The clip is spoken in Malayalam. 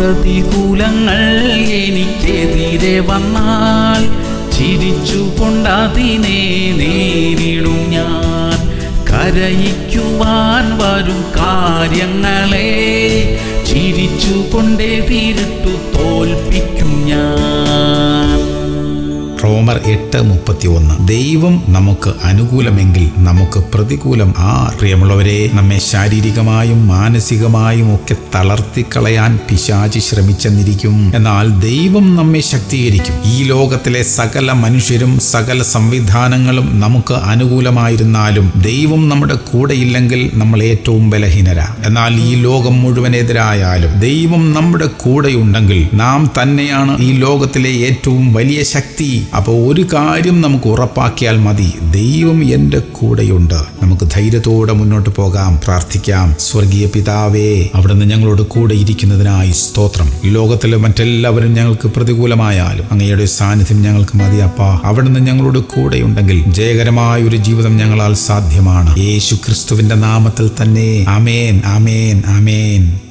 പ്രതികൂലങ്ങൾ എനിക്കെതിരെ വന്നാൽ ചിരിച്ചുകൊണ്ടതിനെ നേരിടും ഞാൻ. കരയിക്കുവാൻ വരും കാര്യങ്ങളെ ചിരിച്ചുകൊണ്ടെതിരിട്ടു തോൽപ്പിക്കും ഞാൻ. റോമർ എട്ട് മുപ്പത്തി ഒന്ന് ദൈവം നമുക്ക് അനുകൂലമെങ്കിൽ നമുക്ക് പ്രതികൂലം. ആ പ്രിയമുള്ളവരെ നമ്മെ ശാരീരികമായും മാനസികമായും ഒക്കെ തളർത്തിക്കളയാൻ പിശാചി ശ്രമിച്ചെന്നിരിക്കും. എന്നാൽ ദൈവം നമ്മെ ശക്തീകരിക്കും. ഈ ലോകത്തിലെ സകല മനുഷ്യരും സകല സംവിധാനങ്ങളും നമുക്ക് അനുകൂലമായിരുന്നാലും ദൈവം നമ്മുടെ കൂടെയില്ലെങ്കിൽ നമ്മൾ ഏറ്റവും ബലഹീനരാ. എന്നാൽ ഈ ലോകം മുഴുവൻ എതിരായാലും ദൈവം നമ്മുടെ കൂടെയുണ്ടെങ്കിൽ നാം തന്നെയാണ് ഈ ലോകത്തിലെ ഏറ്റവും വലിയ ശക്തി. അപ്പോൾ ഒരു കാര്യം നമുക്ക് ഉറപ്പാക്കിയാൽ മതി. ദൈവം എന്റെ കൂടെയുണ്ട്. നമുക്ക് ധൈര്യത്തോടെ മുന്നോട്ട് പോകാം പ്രാർത്ഥിക്കാം. സ്വർഗീയ പിതാവേ അവിടുന്ന് ഞങ്ങളോട് കൂടെ ഇരിക്കുന്നതിനായി സ്തോത്രം. ലോകത്തിലെ മറ്റെല്ലാവരും ഞങ്ങൾക്ക് പ്രതികൂലമായാലും അങ്ങയുടെ സാന്നിധ്യം ഞങ്ങൾക്ക് മതി മതിയപ്പ അവിടുന്ന് ഞങ്ങളോട് കൂടെയുണ്ടെങ്കിൽ ജയകരമായ ഒരു ജീവിതം ഞങ്ങളാൽ സാധ്യമാണ്. യേശു ക്രിസ്തുവിന്റെ നാമത്തിൽ തന്നെ. അമേൻ അമേൻ അമേൻ